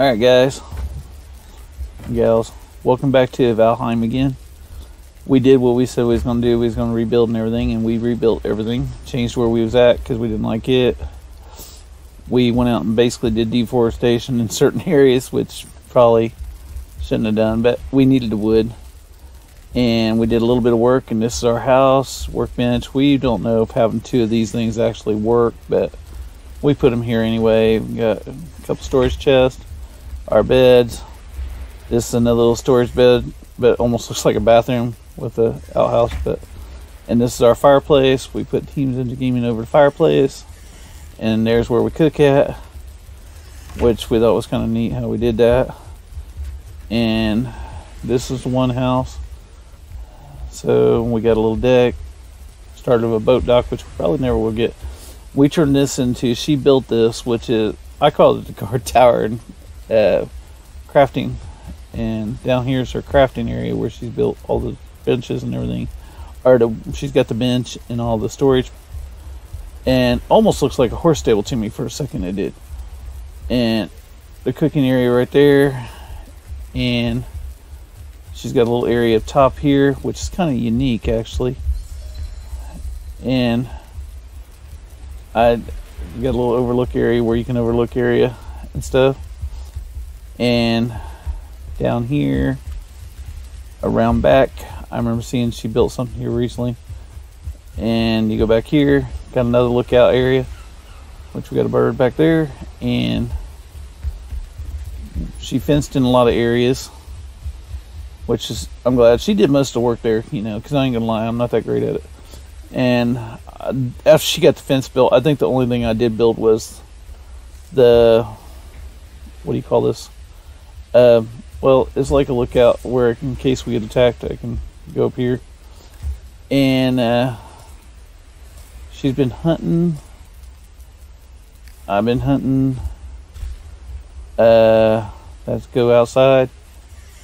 Alright guys, gals, welcome back to Valheim again. We did what we said we was going to do. We was going to rebuild and everything, and we rebuilt everything. Changed where we was at because we didn't like it. We went out and basically did deforestation in certain areas, which probably shouldn't have done, but we needed the wood. And we did a little bit of work, and this is our house, workbench. We don't know if having two of these things actually work, but we put them here anyway. We got a couple storage chests our beds. This is another little storage bed, but almost looks like a bathroom with a outhouse. But and this is our fireplace. We put Teams Zinja Gaming over the fireplace, and there's where we cook at, which we thought was kind of neat how we did that. And this is one house. So we got a little deck. Started a boat dock, which we probably never will get. We turned this into. She built this, which is I call it the guard tower, and uh, crafting, and down here is her crafting area where she's built all the benches and everything. Or the, she's got the bench and all the storage, and almost looks like a horse stable to me for a second. It did, and the cooking area right there, and she's got a little area up top here, which is kind of unique actually, and I got a little overlook area where you can overlook area and stuff and down here around back I remember seeing she built something here recently. And you go back here got another lookout area which we got a bird back there. And she fenced in a lot of areas which is I'm glad she did most of the work there you know because I ain't gonna lie I'm not that great at it. And uh, after she got the fence built I think the only thing I did build was the what do you call this uh, well, it's like a lookout where, in case we get attacked, I can go up here. And uh, she's been hunting. I've been hunting. Uh, let's go outside.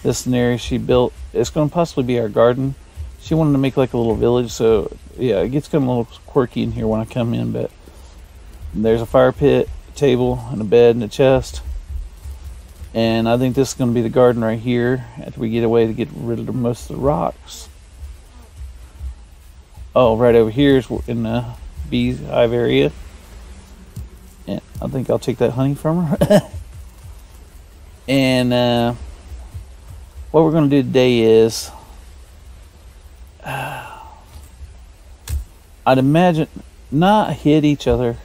This scenario she built. It's going to possibly be our garden. She wanted to make like a little village, so yeah, it gets kind of a little quirky in here when I come in. But there's a fire pit, a table, and a bed and a chest and I think this is going to be the garden right here after we get away to get rid of most of the rocks. Oh, right over here is in the beehive area. And I think I'll take that honey from her. and uh, what we're going to do today is uh, I'd imagine not hit each other.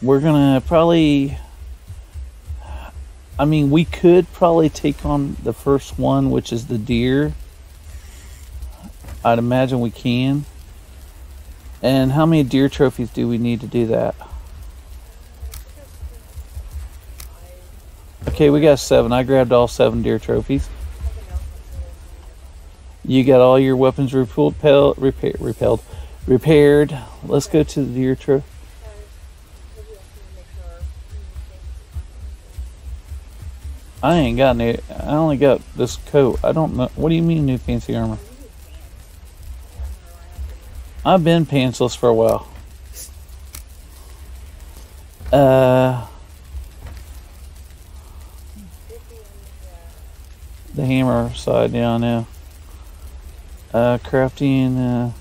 We're going to probably I mean, we could probably take on the first one, which is the deer. I'd imagine we can. And how many deer trophies do we need to do that? Okay, we got seven. I grabbed all seven deer trophies. You got all your weapons repelled, repelled, repaired. Let's go to the deer trophy. I ain't got any. I only got this coat. I don't know. What do you mean, new fancy armor? I've been pantsless for a while. Uh, the hammer side, I know. Uh, crafting. Uh,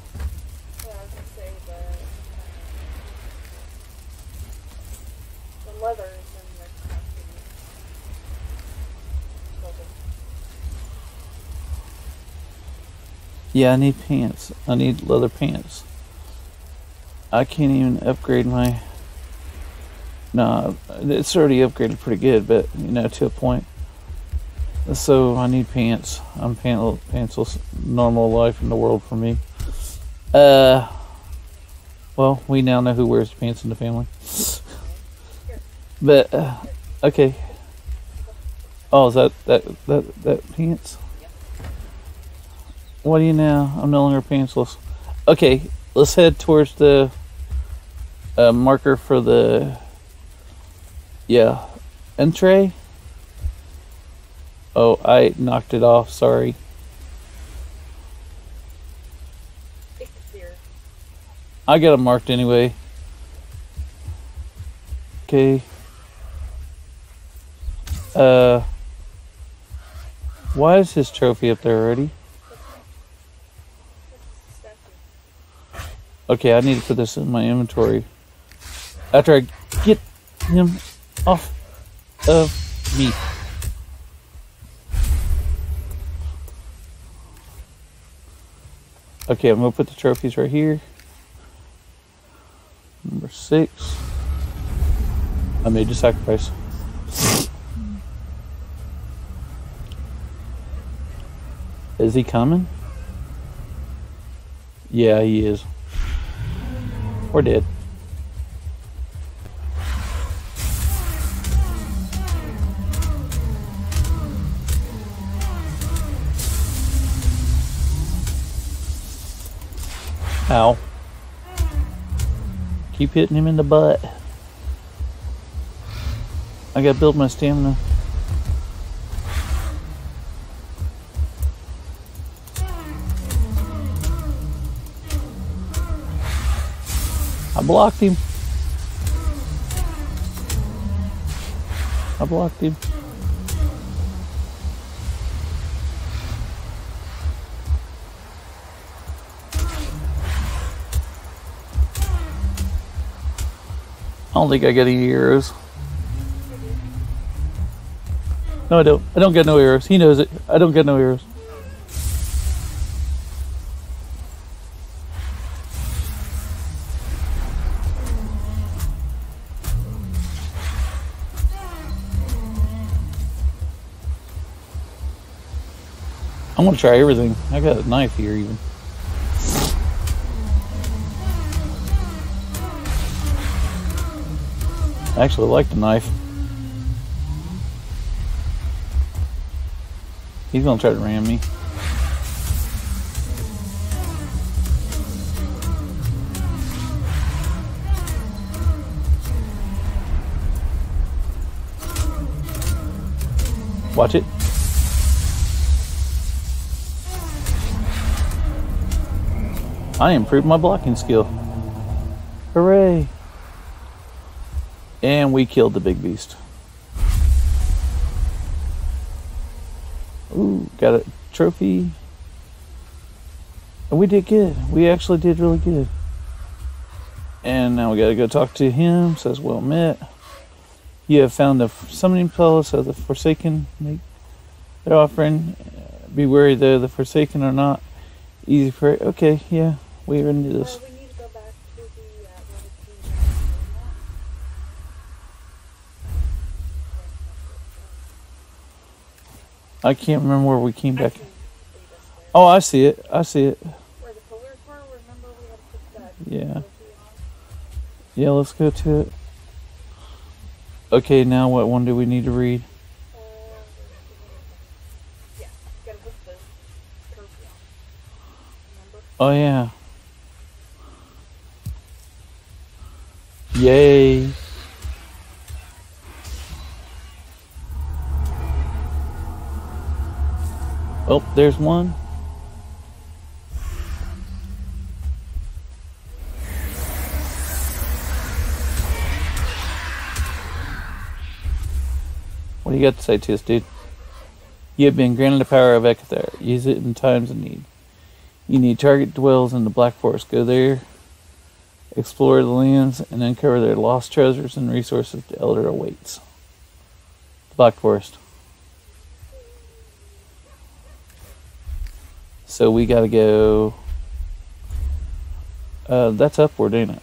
Yeah, I need pants. I need leather pants. I can't even upgrade my. No, it's already upgraded pretty good, but you know, to a point. So I need pants. I'm pant- pantsless. Normal life in the world for me. Uh, well, we now know who wears pants in the family. but uh, okay. Oh, is that that that that pants? What do you know? I'm no longer pantsless. Okay, let's head towards the uh, marker for the yeah entree. Oh, I knocked it off. Sorry. I got it marked anyway. Okay. Uh, why is his trophy up there already? Okay, I need to put this in my inventory. After I get him off of me. Okay, I'm gonna put the trophies right here. Number six. I made the sacrifice. Is he coming? Yeah, he is. We're. Ow. Keep hitting him in the butt. I gotta build my stamina. Blocked him. I blocked him. I don't think I get any arrows. No, I don't. I don't get no arrows. He knows it. I don't get no arrows. I'm gonna try everything. I got a knife here even. I actually like the knife. He's gonna try to ram me. Watch it. I improved my blocking skill. Hooray! And we killed the big beast. Ooh, got a trophy. And we did good. We actually did really good. And now we gotta go talk to him. Says, well met. You have found the summoning palace of the Forsaken. Make their offering. Be wary though the Forsaken are not easy for Okay, yeah, this. We need to go back to the, where the key I can't remember where we came back. Oh, I see it. I see it. Yeah. Yeah, let's go to it. Okay, now what one do we need to read? Oh, Uh, yeah, you gotta put the trophy on. Remember? Oh yeah. Yay. Oh, there's one. What do you got to say to us, dude? You have been granted the power of Eikthyr. Use it in times of need. You need target dwells in the Black Forest. Go there, explore the lands, and uncover their lost treasures and resources the Elder awaits. Black Forest. So we gotta go. Uh, that's upward, ain't it?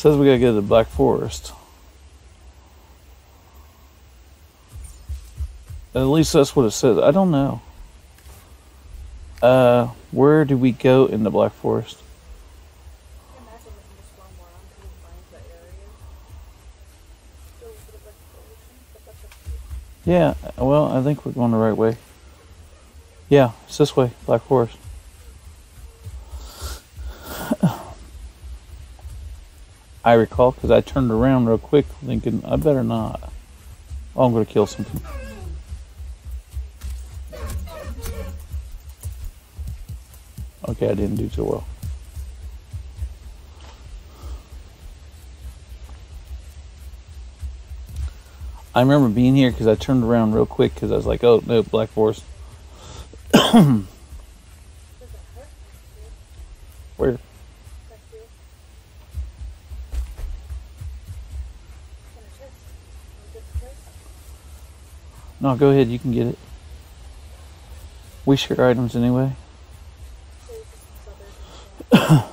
Says we gotta go to the Black Forest. At least that's what it says. I don't know. Uh, where do we go in the Black Forest? Yeah, well, I think we're going the right way. Yeah, it's this way, Black Forest. I recall because I turned around real quick thinking, I better not. Oh, I'm going to kill something. Okay, I didn't do too well. I remember being here because I turned around real quick because I was like, oh, no, Black Forest. Where? No, go ahead. You can get it. We share items anyway. I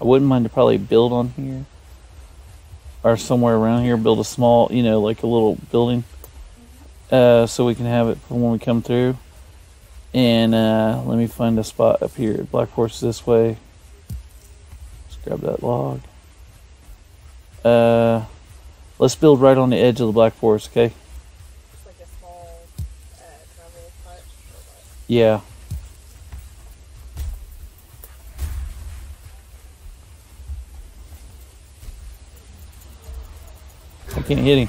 wouldn't mind to probably build on here or somewhere around here. Build a small, you know, like a little building, uh, so we can have it for when we come through. And uh, let me find a spot up here. Black Horse this way. Let's grab that log. Uh, let's build right on the edge of the Black Forest, okay? Yeah. I can't hit him.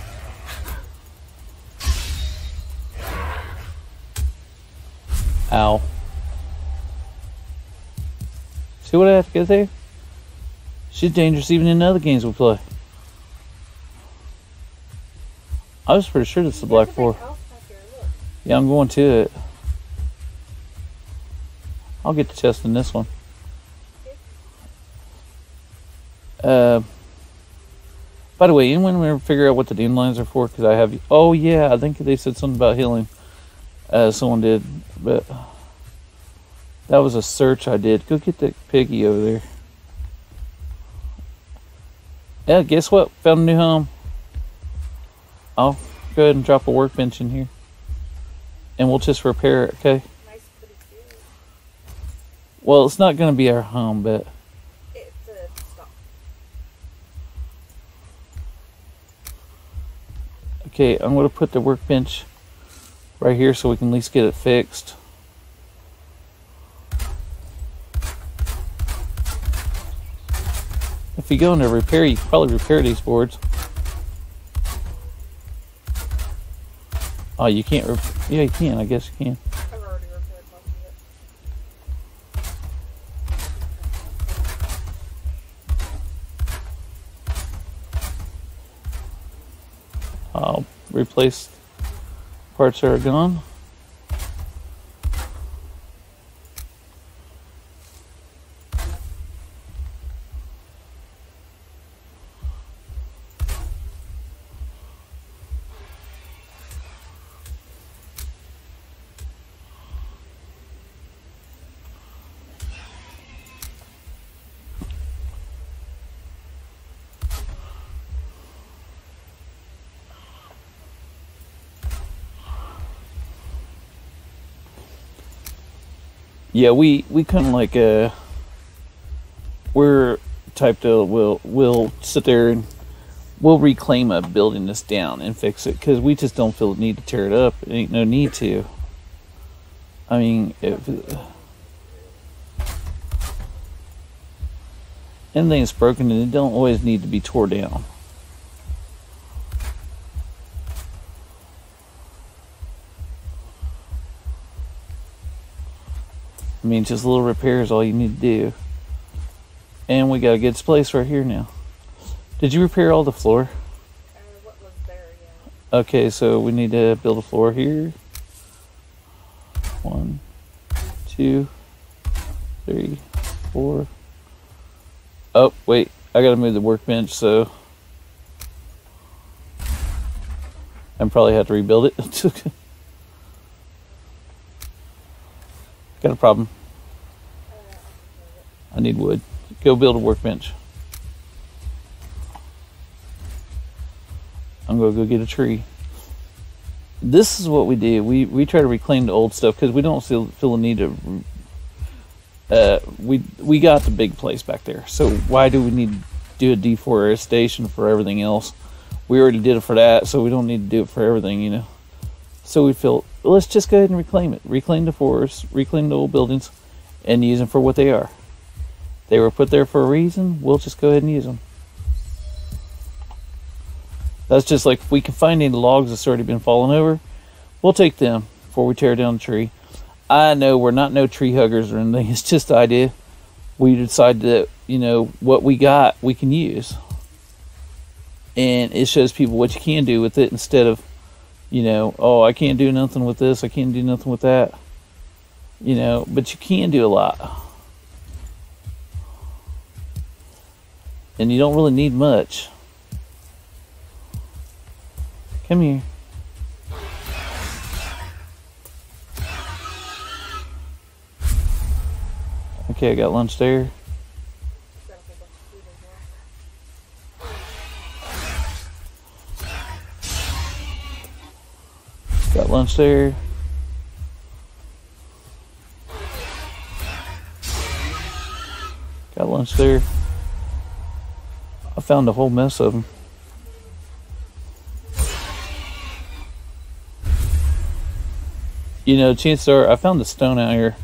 Ow. See what I have to get there? She's dangerous even in other games we play. I was pretty sure this is the Black There's a big Forest. house back here, look. Yeah, I'm going to it. I'll get the chest in this one. Uh, by the way, anyone ever figure out what the dim lines are for? Because I have. Oh yeah, I think they said something about healing. Uh, someone did, but that was a search I did. Go get that piggy over there. Yeah, guess what? Found a new home. I'll go ahead and drop a workbench in here, and we'll just repair it. Okay. Well, it's not going to be our home, but It's a stop. okay, I'm going to put the workbench right here so we can at least get it fixed. If you go into repair, you probably repair these boards. Oh, you can't. Yeah, you can. I guess you can. I'll replace parts are gone. Yeah, we we kind of like uh we're type to we'll we'll sit there and we'll reclaim a building that's down and fix it because we just don't feel the need to tear it up. It ain't no need to. I mean, if anything that's broken, and it don't always need to be tore down. Mean, just a little repairs, all you need to do. And we got a good place right here now. Did you repair all the floor? Uh, there, yeah. Okay, so we need to build a floor here. One, two, three, four. Oh, wait. I gotta move the workbench, so. And probably have to rebuild it. Got a problem. Uh, I can move it. I need wood. Go build a workbench. I'm gonna go get a tree. This is what we do. We we try to reclaim the old stuff because we don't feel feel the need to. Uh, we we got the big place back there, so why do we need to do a deforestation for everything else? We already did it for that, so we don't need to do it for everything, you know. So we feel let's just go ahead and reclaim it, reclaim the forest, reclaim the old buildings, and use them for what they are. They were put there for a reason. We'll just go ahead and use them. That's just like if we can find any logs that's already been fallen over, we'll take them before we tear down the tree. I know we're not no tree huggers or anything. It's just the idea. We decide that you know what we got we can use, and it shows people what you can do with it instead of, you know, oh I can't do nothing with this. I can't do nothing with that. You know, but you can do a lot, and you don't really need much. Come here. Okay, I got lunch there. Got lunch there. Got lunch there. I found a whole mess of them. You know, chances are I found the stone out here.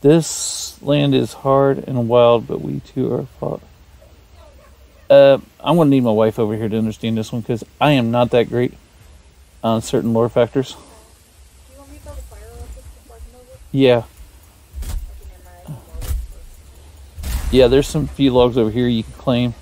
This land is hard and wild, but we two are fought. Uh, I'm gonna need my wife over here to understand this one because I am not that great on certain lore factors. Do yeah. There's some few logs over here you can claim.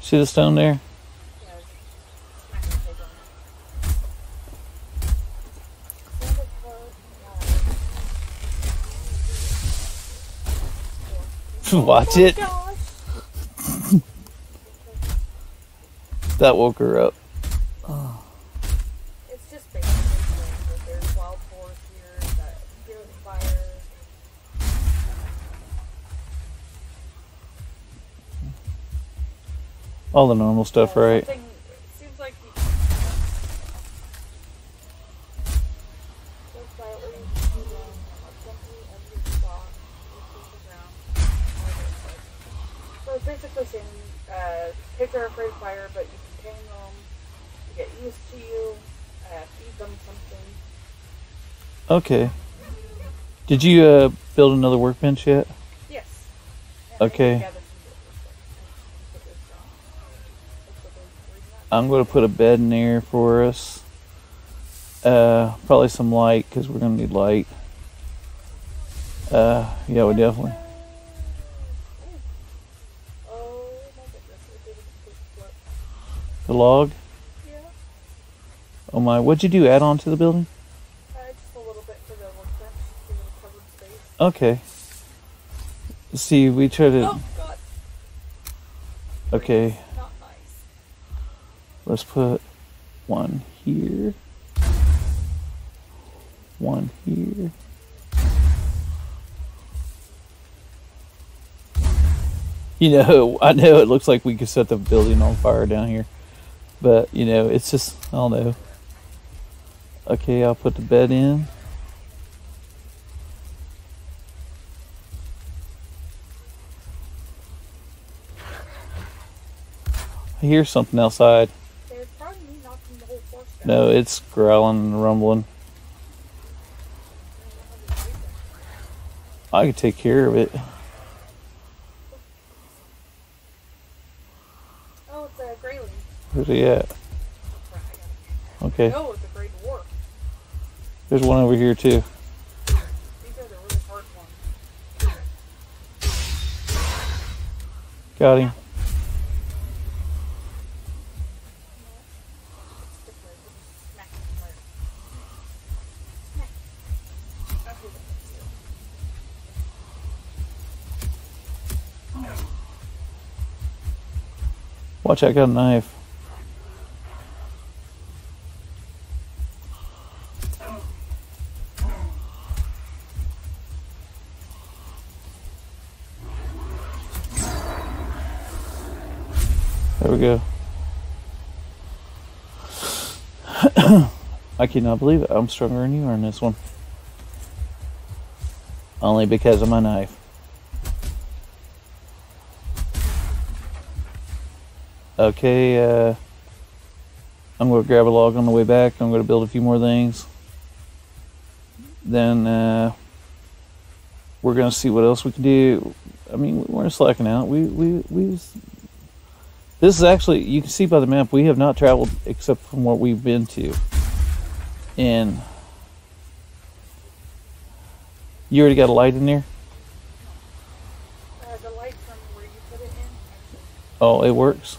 See the stone there? Yeah, I was not gonna take on it. Sounds like hard. Wow. Watch Oh it. That woke her up. It's just basically there's wild here, that here fire. All the normal stuff, Yeah, right? something- It seems like you. Go quietly, move on, up gently as you spot, you push the ground. whatever it's like. So it's basically saying, uh, pigs are afraid of fire, but you can tame them, you get used to you, uh, feed them something. Okay. Did you uh, build another workbench yet? Yes. Okay. gathered some wood real quick. Put this down. Looks like there's three nuts. I'm going to put a bed in there for us. Uh, probably some light because we're going to need light. Uh, yeah, we definitely. Oh my goodness, it did a complete flip. The log. Yeah. Oh my! What'd you do? Add on to the building? Okay. See, we try to. Oh god, Okay, not nice. let's put one here. One here. You know, I know it looks like we could set the building on fire down here, but you know, it's just I don't know. Okay, I'll put the bed in. I hear something outside. There's probably me knocking the whole force down. No, it's growling and rumbling. I could take care of it. Oh, it's a Greyling. Where's he at? Crap, I got Okay. No, it's a dwarf. there's one over here too. These are the really hard ones. Got him. Watch, I got a knife. There we go. I cannot believe it. I'm stronger than you are in this one. Only because of my knife. Okay, uh, I'm going to grab a log on the way back. I'm going to build a few more things. Then uh, we're going to see what else we can do. I mean, we weren't slacking out. We we we. This is actually you can see by the map we have not traveled except from what we've been to. And you already got a light in there. Uh, the light from where you put it in. Oh, it works.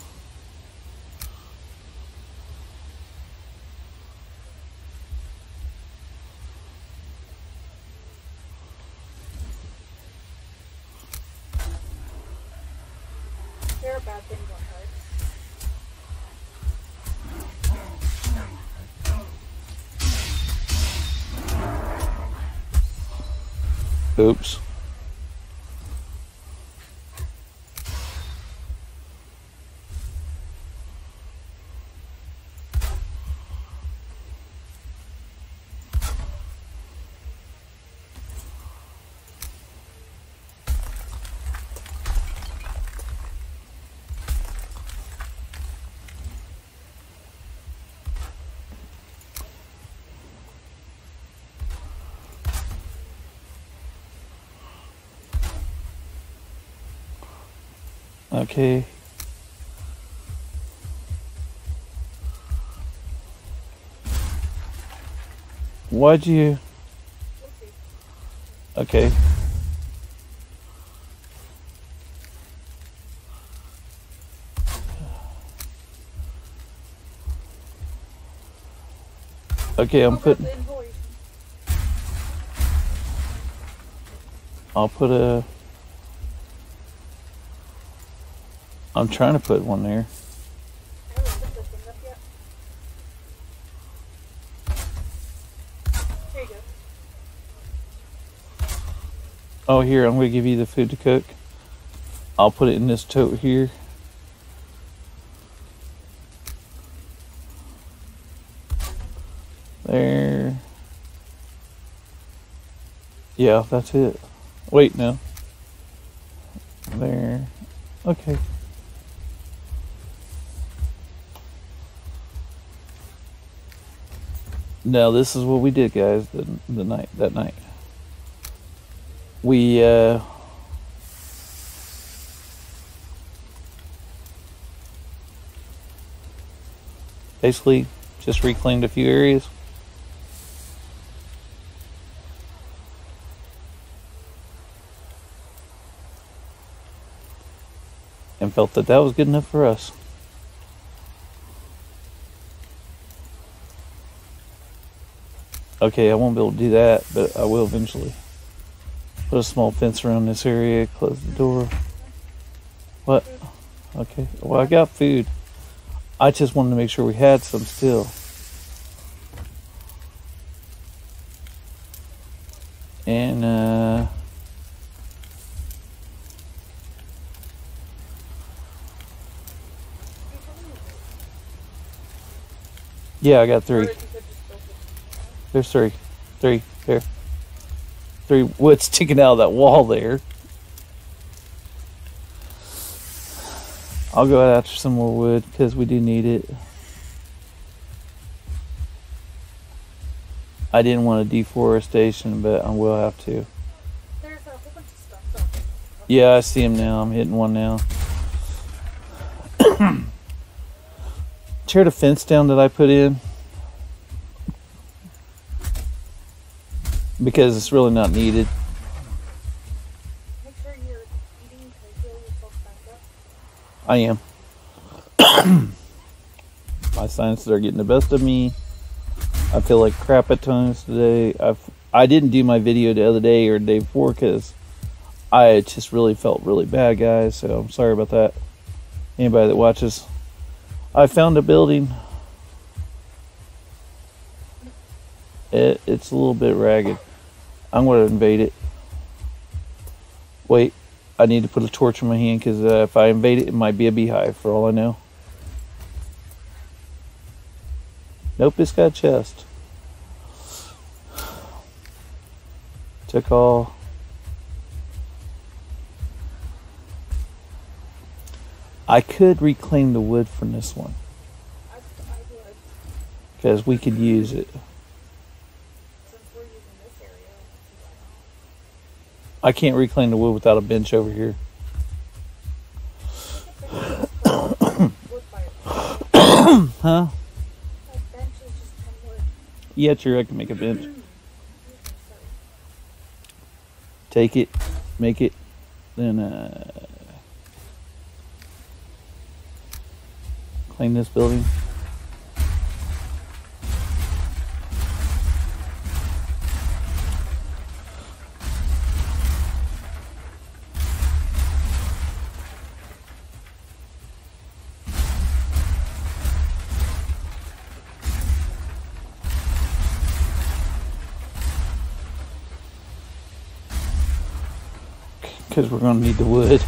Oops. Okay. Why'd you? Okay. Okay, I'm putting. I'll put a. I'm trying to put one there. Oh, here, I'm going to give you the food to cook. I'll put it in this tote here. There. Yeah, that's it. Wait, no. There. Okay. Now this is what we did, guys. The the night that night. We uh, basically just reclaimed a few areas. And felt that that was good enough for us. Okay, I won't be able to do that, but I will eventually. Put a small fence around this area, close the door. What? Okay, well, I got food. I just wanted to make sure we had some still. And, uh, yeah, I got three. you could just build it. There's three. Three. There. Three wood sticking out of that wall there. I'll go out after some more wood because we do need it. I didn't want a deforestation, but I will have to. There's a whole bunch of stuff. Yeah, I see him now. I'm hitting one now. Tear the fence down that I put in because it's really not needed. Make sure you're eating to heal yourself back up. I am. My sinuses are getting the best of me. I feel like crap at times today. I've I didn't do my video the other day or the day before because I just really felt really bad, guys. So I'm sorry about that. Anybody that watches, I found a building. It, it's a little bit ragged. I'm going to invade it. Wait, I need to put a torch in my hand because uh, if I invade it, it might be a beehive for all I know. Nope, it's got a chest. Took all. I could reclaim the wood from this one. Because we could use it. I can't reclaim the wood without a bench over here. Huh? Yeah, sure, I can make a bench. Take it, make it, then uh, clean this building. Because we're going to need the wood.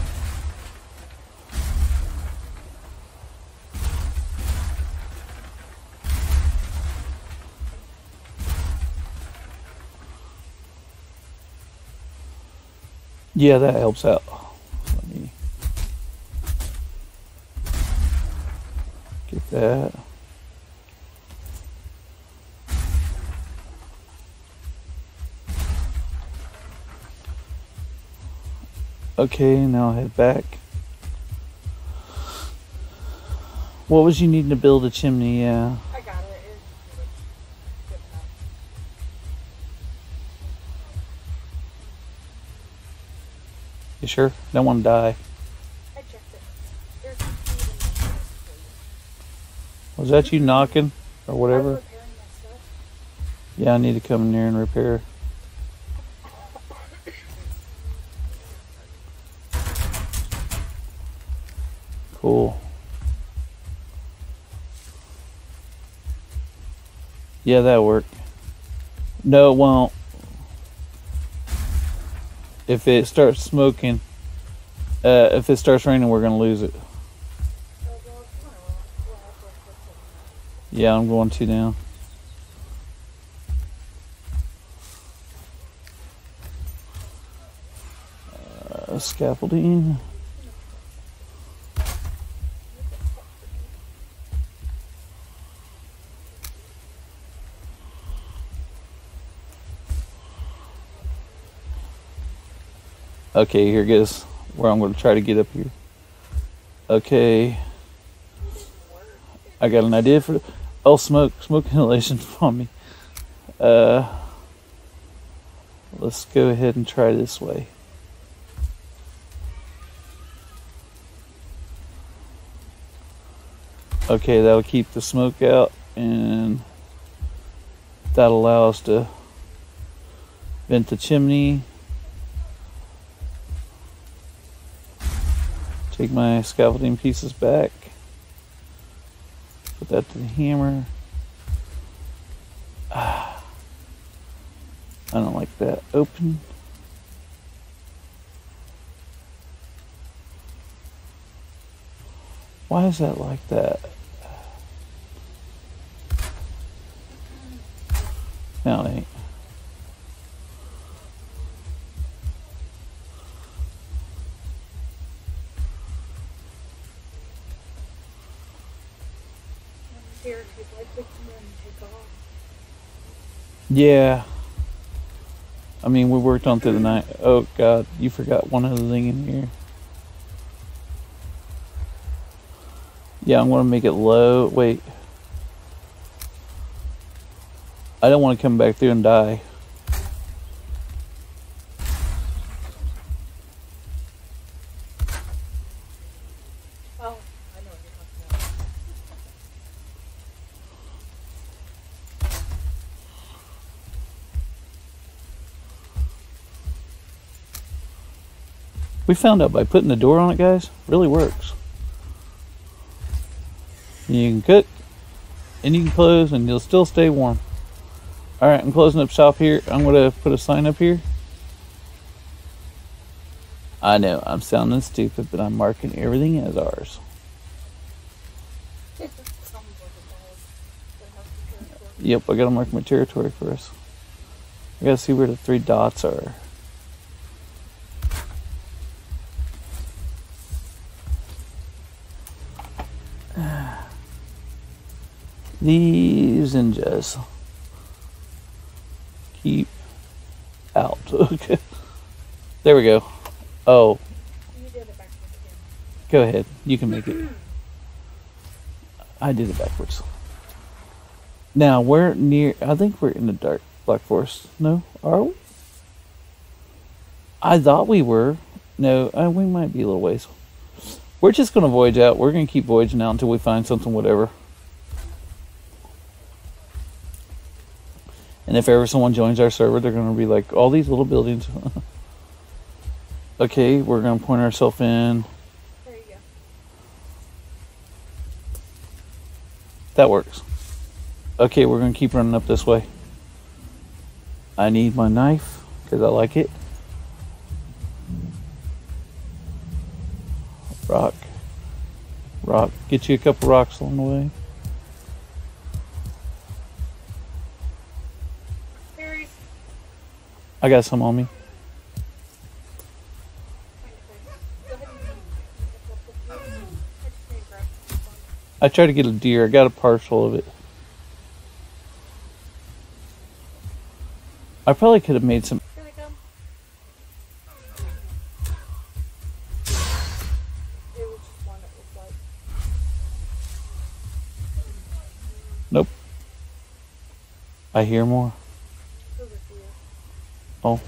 Yeah, that helps out. Let me get that. Okay, now head back. What was you needing to build a chimney? Yeah. I got it. It was good enough. You sure? Don't want to die. I checked it. There's some food in the for you. Was that you knocking or I whatever? my. Yeah, I need to come in there and repair. Cool. Yeah, that'll work. No, it won't. If it starts smoking, uh, if it starts raining, we're lose have to fix it. Yeah, I'm going to now. Uh, scaffolding. Okay, here goes where I'm going to try to get up here. Okay. I got an idea for oh smoke smoke inhalation on me. Uh, let's go ahead and try this way. Okay, that'll keep the smoke out and that'll allow us to vent the chimney. Take my scaffolding pieces back. Put that to the hammer. I don't like that. Open. Why is that like that? No, it ain't. Yeah. I mean, we worked on through the night. Oh, God. You forgot one other thing in here. Yeah, I'm going to make it low. Wait. I don't want to come back through and die. We found out by putting the door on it, guys, really works. You can cook and you can close and you'll still stay warm. All right, I'm closing up shop here. I'm going to put a sign up here. I know I'm sounding stupid, but I'm marking everything as ours. Yep, I got to mark my territory us. I got to see where the three dots are. These and just keep out. Okay. There we go. Oh, go ahead. You can make it. I did it backwards. Now we're near. I think we're in the dark Black Forest. No, are we? I thought we were. No, uh, we might be a little ways. We're just gonna voyage out. We're gonna keep voyaging out until we find something, whatever. And if ever someone joins our server, they're gonna be like, all these little buildings. okay, we're gonna point ourselves in. There you go. That works. Okay, we're gonna keep running up this way. I need my knife because I like it. Rock. Rock. Get you a couple rocks along the way. I got some on me. I tried to get a deer. I got a partial of it. I probably could have made some. Nope. I hear more. Oh.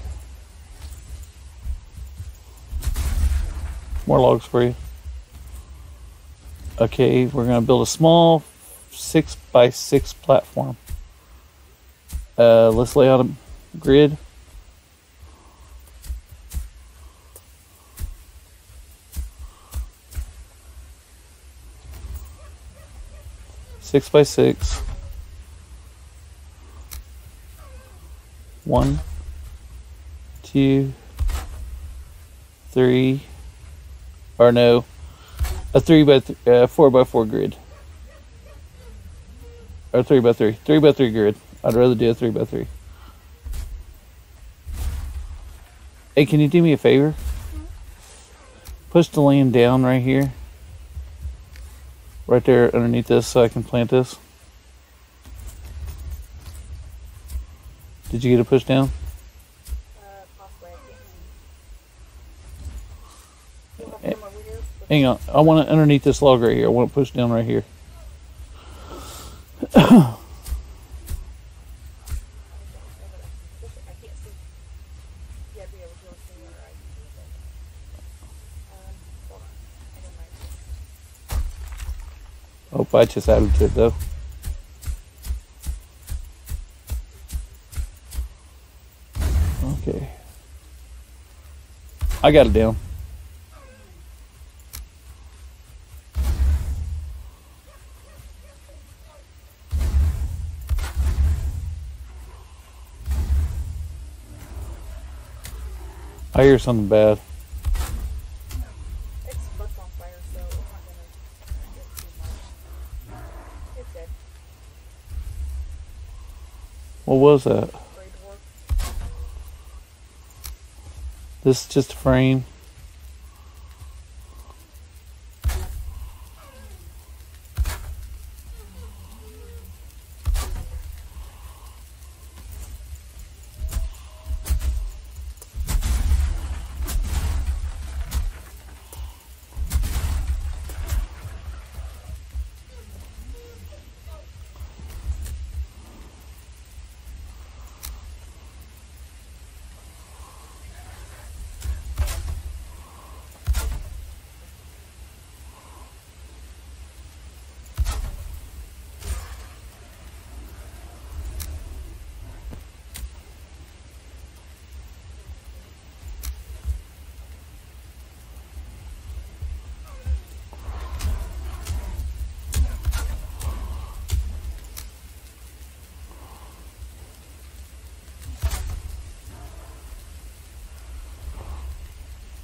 More logs for you. Okay, we're gonna build a small six by six platform. Uh, let's lay out a grid. Six by six. One, two, three, or no, a three by th- uh, four by four grid, or three by three, three by three grid. I'd rather do a three by three. Hey, can you do me a favor? Push the land down right here, right there underneath this, so I can plant this. Did you get a push down? Uh, possibly. I can't see. You want to come over here? Hang on, I want it underneath this log right here. I want it pushed down right here. Oh, I just added to it though. Okay. I got it down. Much. It's dead. What was that? This is just a frame.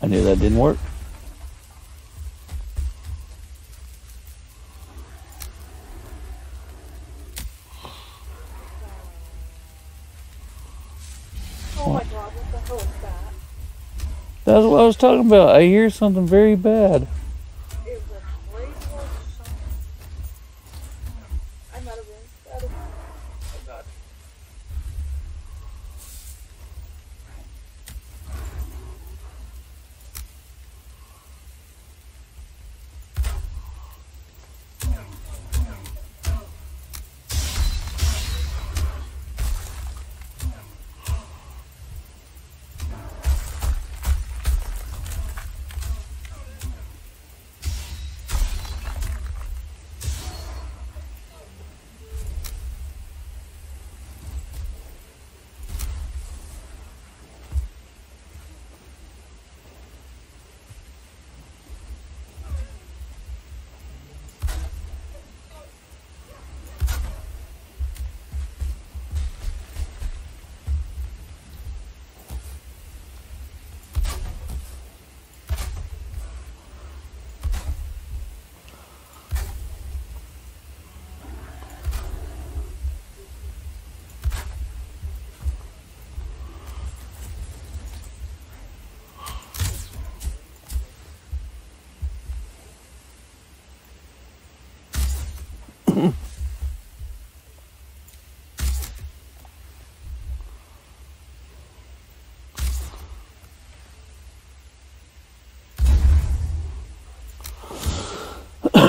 I knew that didn't work. Oh my god, what the hell is that? That's what I was talking about. I hear something very bad.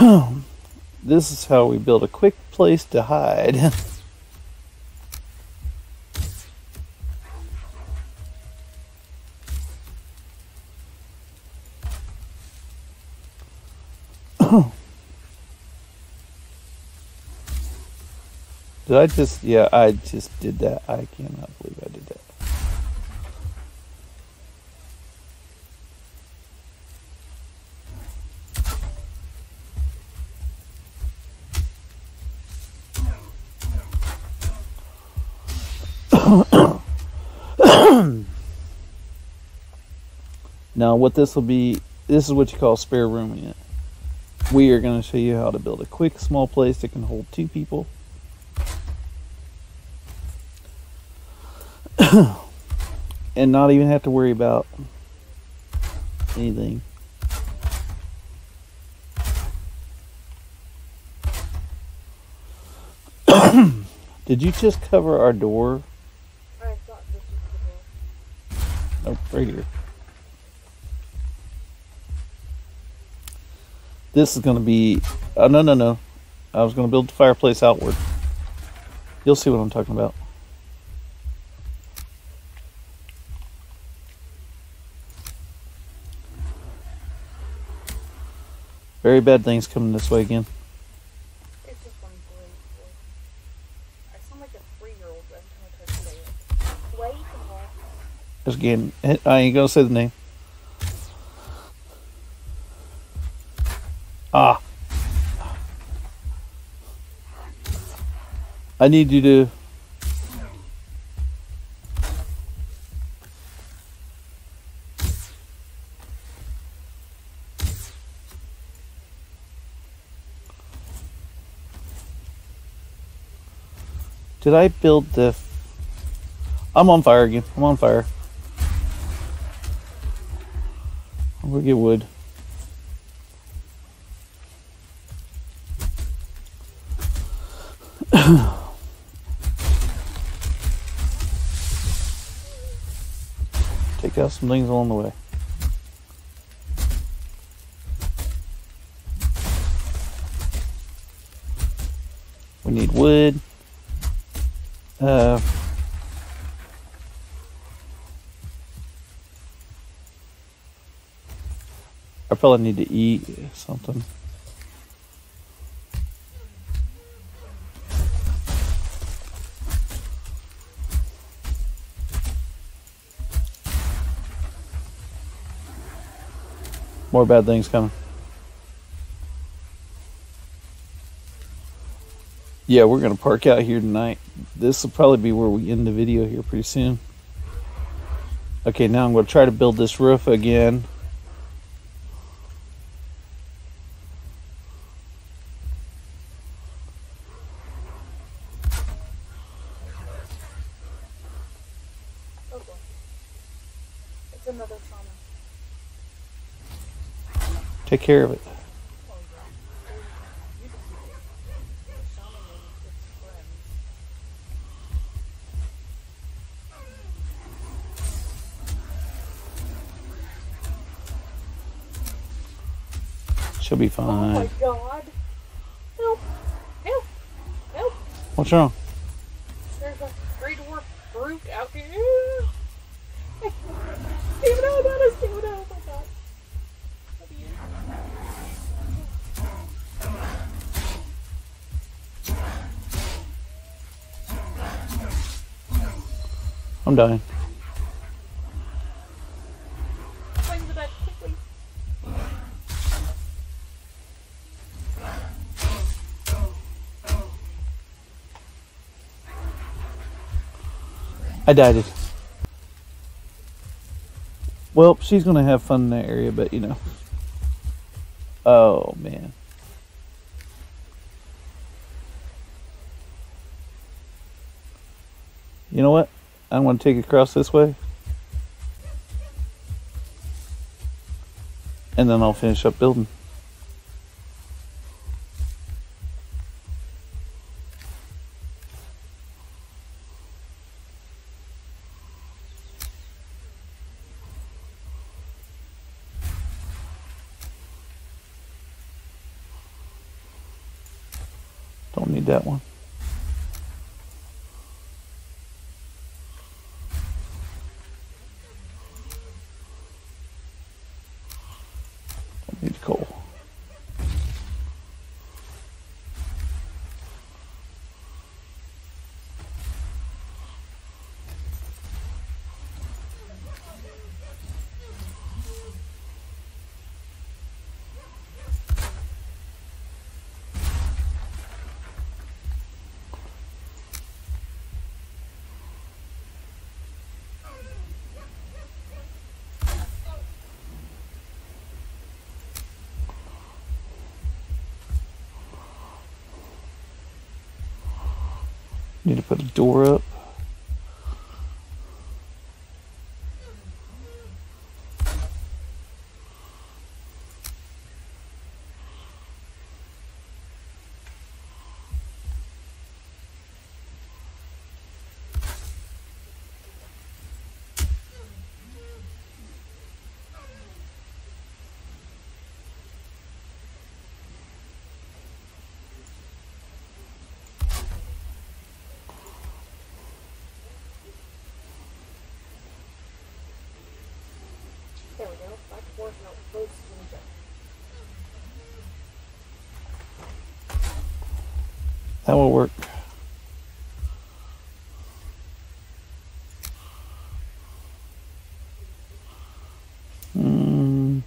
This is how we build a quick place to hide. Did I just, yeah, I just did that. I cannot believe I now, what this will be, this is what you call spare rooming it. We are going to show you how to build a quick, small place that can hold two people. and not even have to worry about anything. Did you just cover our door? I thought this was the door. Nope, right here. This is going to be. Oh, no, no, no. I was going to build the fireplace outward. You'll see what I'm talking about. Very bad things coming this way again. It's just one great boy. I sound like a three-year-old every time I try to say it. Wait and walk. Just again, I ain't gonna say the name. I need you to. Did I build the. I'm on fire again. I'm on fire. We'll get wood. Some things along the way. We need wood. Uh, I probably need to eat something. More bad things coming. Yeah, we're gonna park out here tonight. This will probably be where we end the video here pretty soon. Okay, now I'm gonna try to build this roof again. Take care of it. She'll be fine. Oh my God. Help. Help. Help. What's wrong? I died it. Well, she's gonna have fun in that area, but you know. Oh man. You know what? I want to take it across this way. And then I'll finish up building. Don't need that one. Don't need coal. Need to put a door up. Close to each other. That will work. Mm,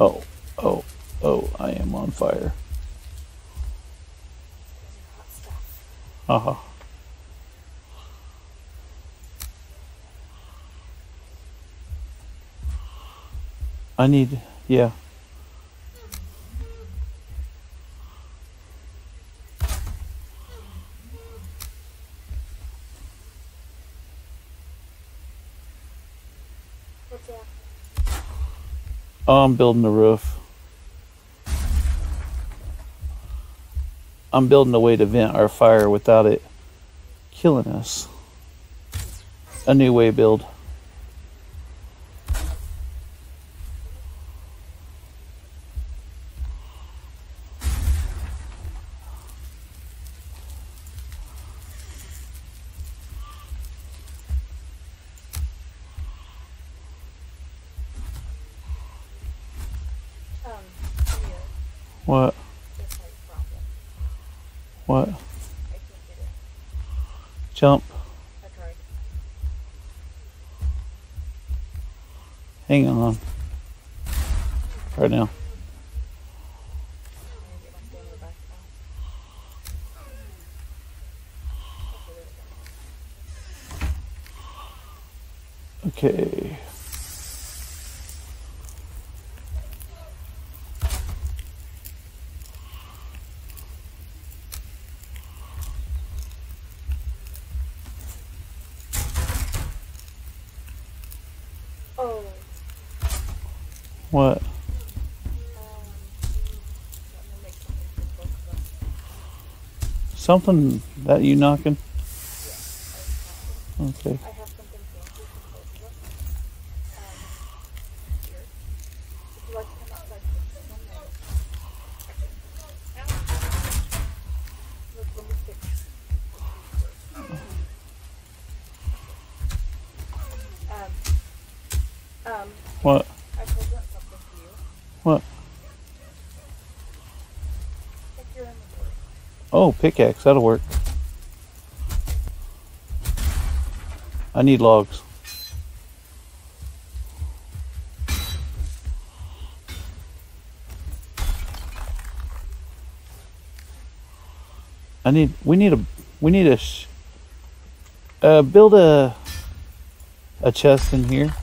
oh, oh, oh, I am on fire. I need, yeah. Oh, I'm building the roof. I'm building a way to vent our fire without it killing us. A new way build. Hang on. Right now. Okay, What? Something that you knocking? Pickaxe. That'll work. I need logs. I need. We need a. We need a. Uh, build a. A chest in here.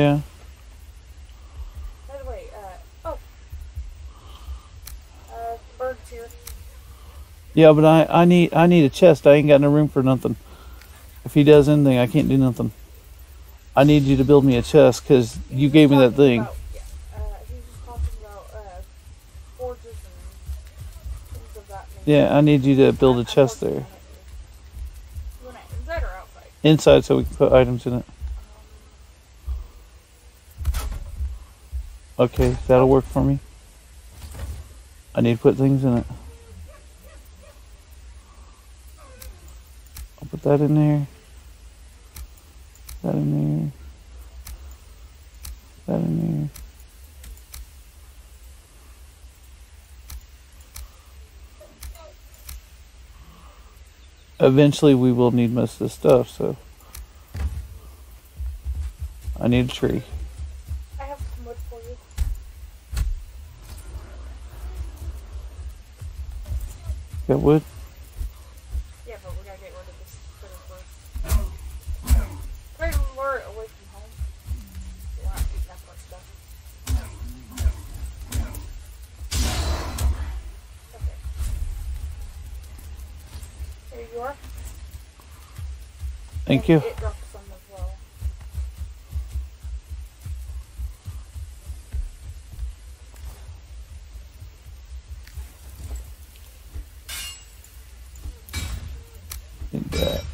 Yeah. By the way, uh, oh. Uh, bird's here. Yeah, but I, I need I need a chest. I ain't got no room for nothing. If he does anything, I can't do nothing. I need you to build me a chest because you gave me that thing. About, yeah, uh, he just talking about, uh, forges and things of that nature. Yeah, I need you to build a chest there. on it. You want it inside or outside? Inside so we can put items in it. Okay, that'll work for me. I need to put things in it. I'll put that in there. That in there. That in there. Eventually we will need most of this stuff, so I need a tree. Yeah, but we gotta get rid of this critter first. Try to lure it away from home. You want to keep that part stuff. Okay. There you are. Thank And you. It dropped some as well. Need that.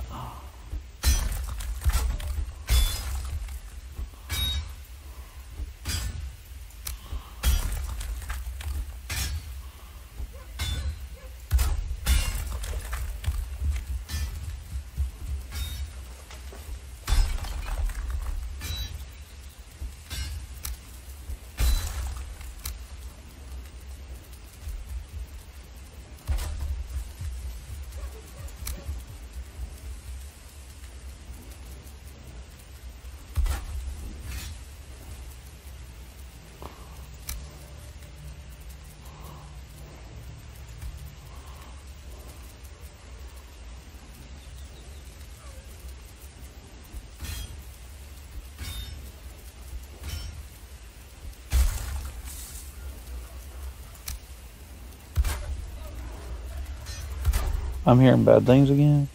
I'm hearing bad things again.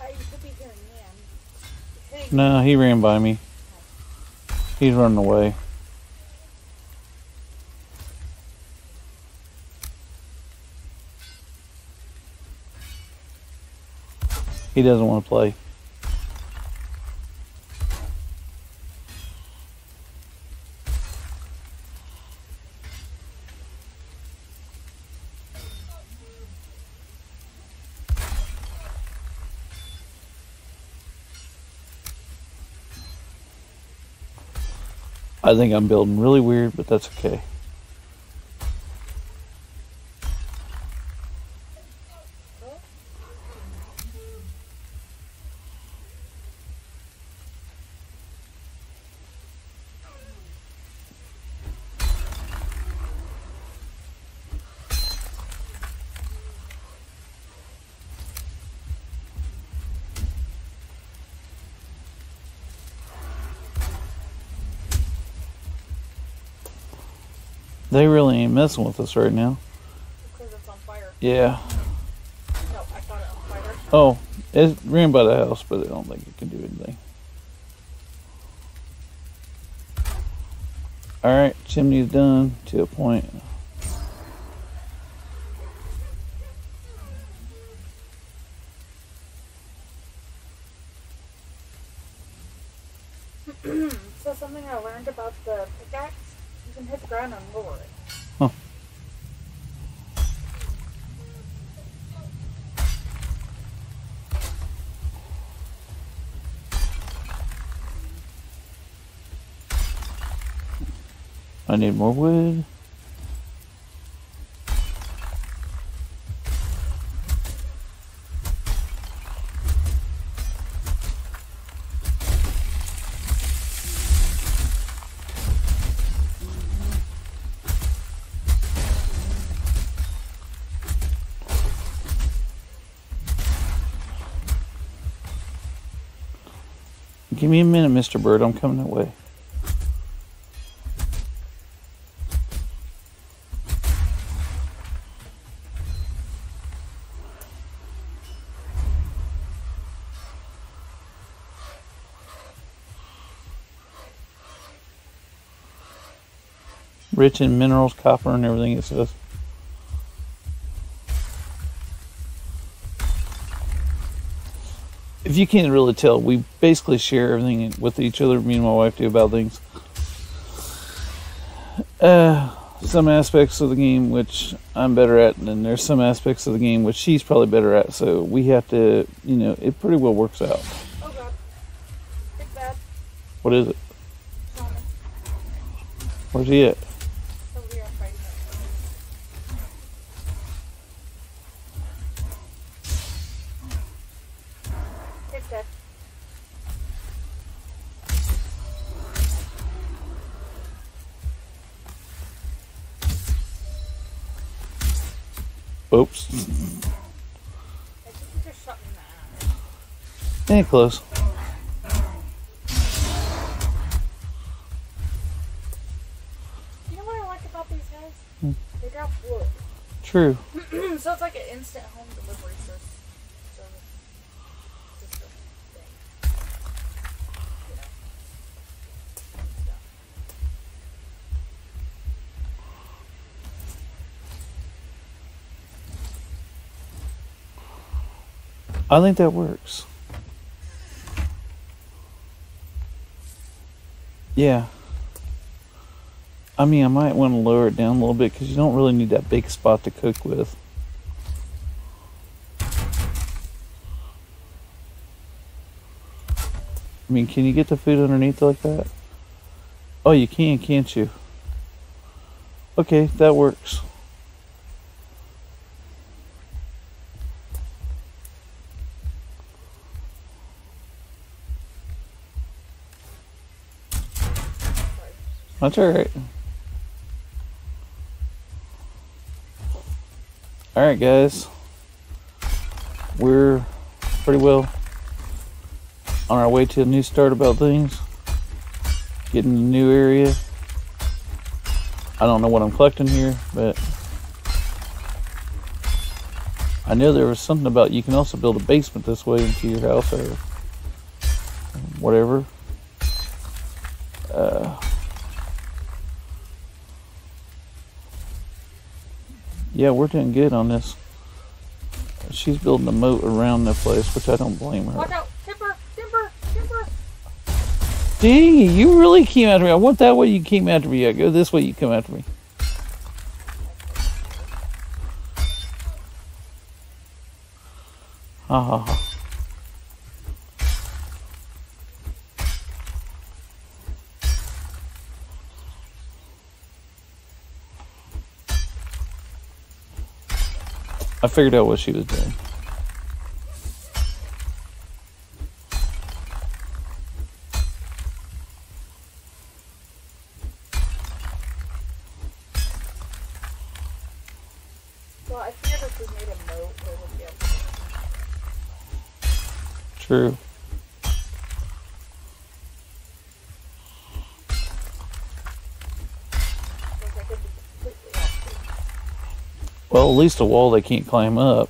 You could be hearing man. He's hitting No, he ran by me. He's running away. He doesn't want to play. I think I'm building really weird, but that's okay. They really ain't messing with us right now. because it's on fire. Yeah. No, I thought it on fire. Oh, It's ran by the house, but I don't think it can do anything. Alright, chimney's done to a point. so something I learned about the pickaxe, you can hit the ground and lower it. Huh. I need more wood. Give me a minute, Mr. Bird. I'm coming that way. Rich in minerals, copper, and everything it says. if you can't really tell, we basically share everything with each other. Me and my wife do about things. Uh, some aspects of the game which I'm better at, and then there's some aspects of the game which she's probably better at. So we have to, you know, it pretty well works out. Oh god. It's bad. What is it? Where's he at? Ain't close. You know what I like about these guys? Hmm. They drop wood. True. so it's like an instant home delivery service. service system thing. You know. Stuff. I think that works. Yeah. I mean, I might want to lower it down a little bit because you don't really need that big spot to cook with. I mean, can you get the food underneath like that? Oh, you can, can't you? Okay, that works. That's all right. All right, guys. We're pretty well on our way to a new start about things. Getting a new area. I don't know what I'm collecting here, but I know there was something about you can also build a basement this way into your house or whatever. Uh, Yeah, we're doing good on this. She's building a moat around the place, which I don't blame her. Watch out! Timber! Timber! Timber! Dang, you really came after me. I went that way, you came after me. I go this way, you come after me. Ha ha ha. I figured out what she was doing. Well, I figured if we made a moat, there would be a True. because I could be completely off Well, at least a wall they can't climb up.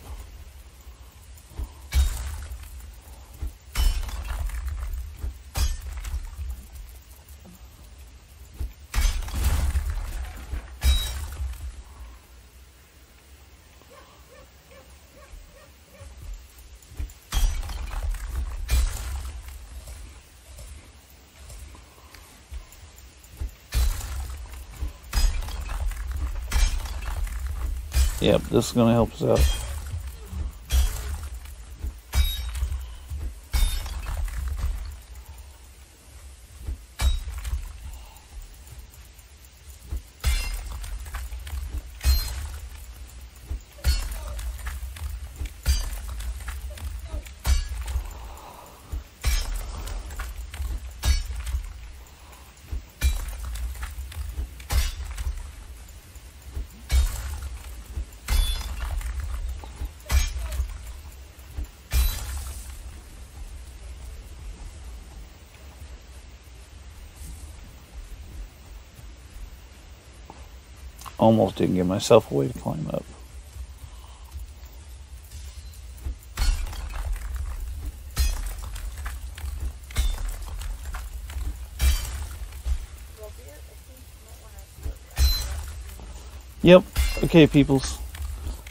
Yep, this is going to help us out. Almost didn't give myself a way to climb up. To Yep. Okay, peoples.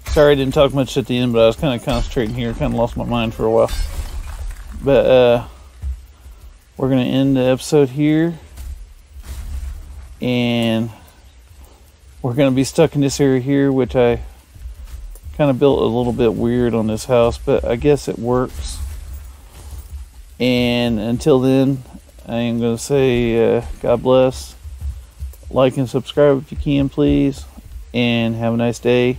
Sorry I didn't talk much at the end, but I was kind of concentrating here. Kind of lost my mind for a while. But uh, we're gonna end the episode here, and we're gonna be stuck in this area here, which I kind of built a little bit weird on this house, but I guess it works. And until then, I am gonna say uh, God bless. Like and subscribe if you can, please and have a nice day.